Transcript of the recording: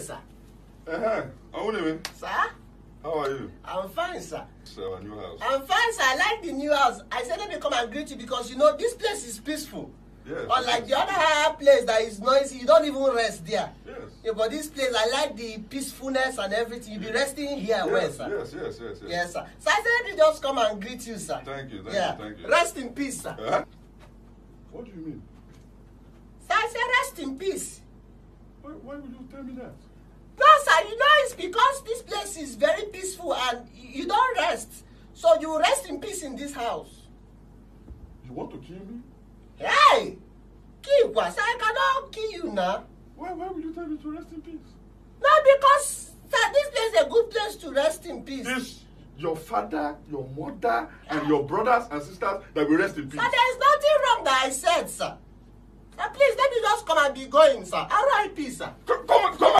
sir. Uh-huh. Only Sir? How are you? I'm fine, sir. It's our new house. I'm fine, sir. I like the new house. I said let me come and greet you because you know this place is peaceful. Yes. Unlike the other place that is noisy, you don't even rest there. Yes. Yeah, but this place, I like the peacefulness and everything. You'll be resting here, well, Yes, sir. yes, yes, yes, yes. Yes, sir. So I said let me just come and greet you, sir. Thank you, thank yeah. you, thank you. Rest in peace, sir. Uh-huh. What do you mean? Sir, I said rest in peace. Why, would you tell me that? No, sir, you know it's because this place is very peaceful and you don't rest. So you rest in peace in this house. You want to kill me? Hey! Kill what? Sir, I cannot kill you now. Why, why would you tell me to rest in peace? No, because sir, this place is a good place to rest in peace. This, your father, your mother, and your brothers and sisters that will rest in peace. Sir, there is nothing wrong that I said, sir. Come and be going, sir. R.I.P., sir. Come, come, come